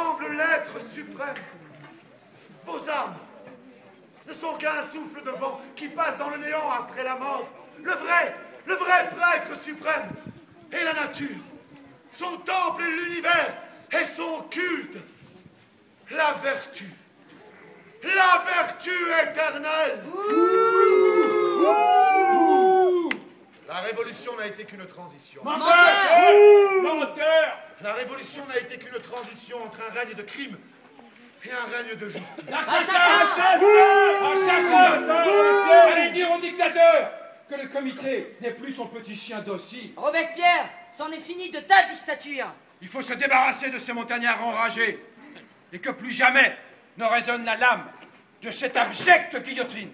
semble l'être suprême. Vos âmes ne sont qu'un souffle de vent qui passe dans le néant après la mort. Le vrai, le vrai prêtre suprême est la nature, son temple est l'univers et son culte, la vertu. La vertu éternelle. La révolution n'a été qu'une transition. La révolution n'a été qu'une transition entre un règne de crime et un règne de justice. Assassin Allez dire au dictateur que le comité n'est plus son petit chien docile. Robespierre, c'en est fini de ta dictature. Il faut se débarrasser de ces montagnards enragés et que plus jamais ne résonne la lame de cette abjecte guillotine.